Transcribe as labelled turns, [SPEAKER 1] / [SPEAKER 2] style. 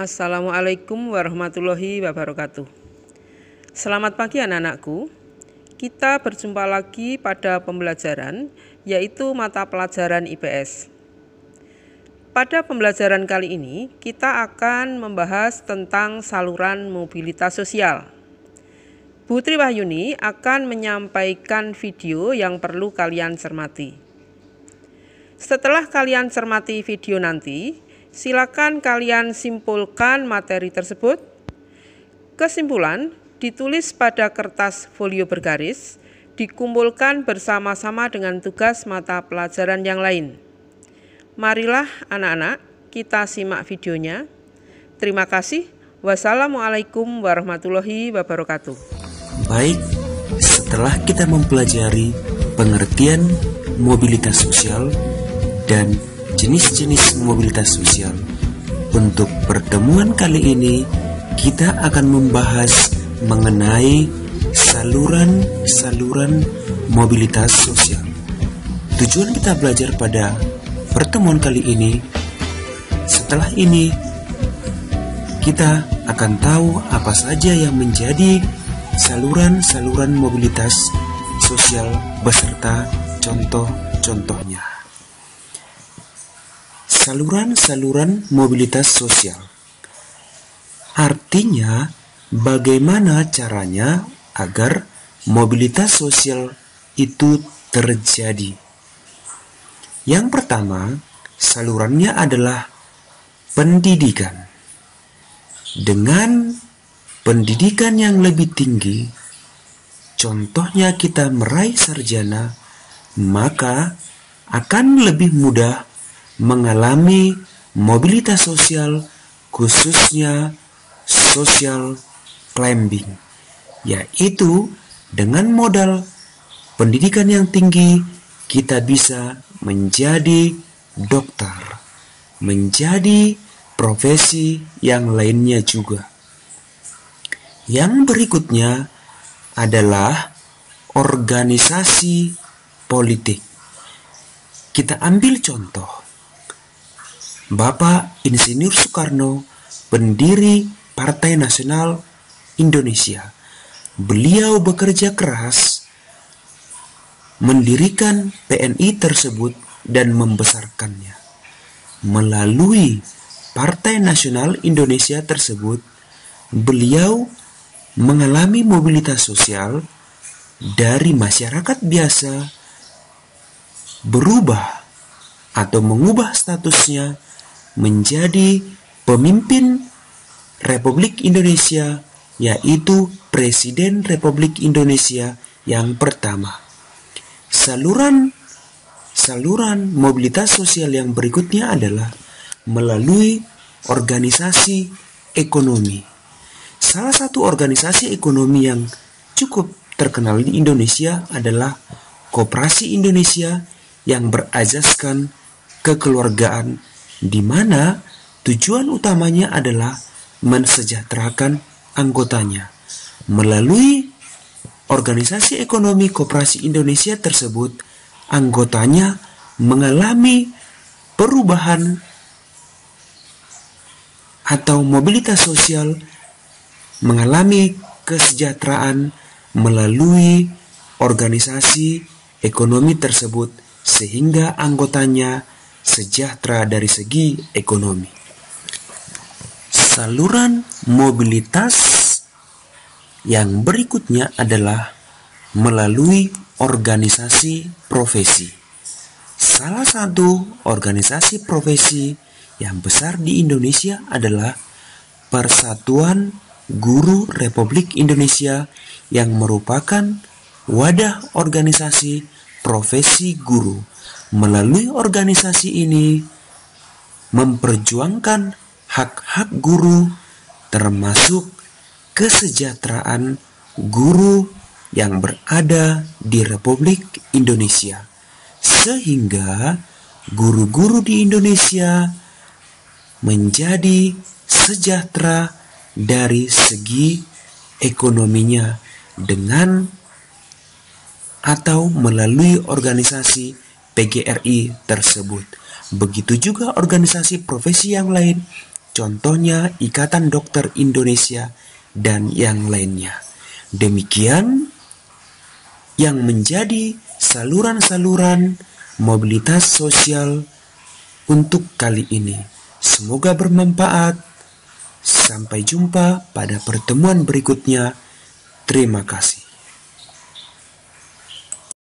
[SPEAKER 1] Assalamualaikum warahmatullahi wabarakatuh. Selamat pagi anak-anakku. Kita berjumpa lagi pada pembelajaran yaitu mata pelajaran IPS. Pada pembelajaran kali ini kita akan membahas tentang saluran mobilitas sosial. Putri Wahyuni akan menyampaikan video yang perlu kalian cermati. Setelah kalian cermati video nanti, Silakan kalian simpulkan materi tersebut. Kesimpulan ditulis pada kertas folio bergaris, dikumpulkan bersama-sama dengan tugas mata pelajaran yang lain. Marilah anak-anak kita simak videonya. Terima kasih. Wassalamualaikum warahmatullahi wabarakatuh.
[SPEAKER 2] Baik, setelah kita mempelajari pengertian mobilitas sosial dan jenis-jenis mobilitas sosial. Untuk pertemuan kali ini, kita akan membahas mengenai saluran-saluran mobilitas sosial. Tujuan kita belajar pada pertemuan kali ini, setelah ini kita akan tahu apa saja yang menjadi saluran-saluran mobilitas sosial beserta contoh-contohnya saluran-saluran mobilitas sosial. Artinya, bagaimana caranya agar mobilitas sosial itu terjadi? Yang pertama, salurannya adalah pendidikan. Dengan pendidikan yang lebih tinggi, contohnya kita meraih sarjana, maka akan lebih mudah mengalami mobilitas sosial khususnya social climbing yaitu dengan modal pendidikan yang tinggi kita bisa menjadi dokter menjadi profesi yang lainnya juga. Yang berikutnya adalah organisasi politik. Kita ambil contoh Bapak Insinyur Soekarno, pendiri Partai Nasional Indonesia. Beliau bekerja keras mendirikan PNI tersebut dan membesarkannya. Melalui Partai Nasional Indonesia tersebut, beliau mengalami mobilitas sosial dari masyarakat biasa berubah atau mengubah statusnya menjadi pemimpin Republik Indonesia yaitu Presiden Republik Indonesia yang pertama. Saluran saluran mobilitas sosial yang berikutnya adalah melalui organisasi ekonomi. Salah satu organisasi ekonomi yang cukup terkenal di Indonesia adalah Koperasi Indonesia yang berajaskan kekeluargaan di mana tujuan utamanya adalah mensejahterakan anggotanya. Melalui organisasi ekonomi koperasi Indonesia tersebut, anggotanya mengalami perubahan atau mobilitas sosial, mengalami kesejahteraan melalui organisasi ekonomi tersebut, sehingga anggotanya sejahtera dari segi ekonomi. Saluran mobilitas yang berikutnya adalah melalui organisasi profesi. Salah satu organisasi profesi yang besar di Indonesia adalah Persatuan Guru Republik Indonesia yang merupakan wadah organisasi profesi guru melalui organisasi ini memperjuangkan hak-hak guru termasuk kesejahteraan guru yang berada di Republik Indonesia. Sehingga guru-guru di Indonesia menjadi sejahtera dari segi ekonominya dengan atau melalui organisasi PGRI tersebut. Begitu juga organisasi profesi yang lain contohnya Ikatan Dokter Indonesia dan yang lainnya. Demikian yang menjadi saluran-saluran mobilitas sosial untuk kali ini. Semoga bermanfaat. Sampai jumpa pada pertemuan berikutnya. Terima kasih.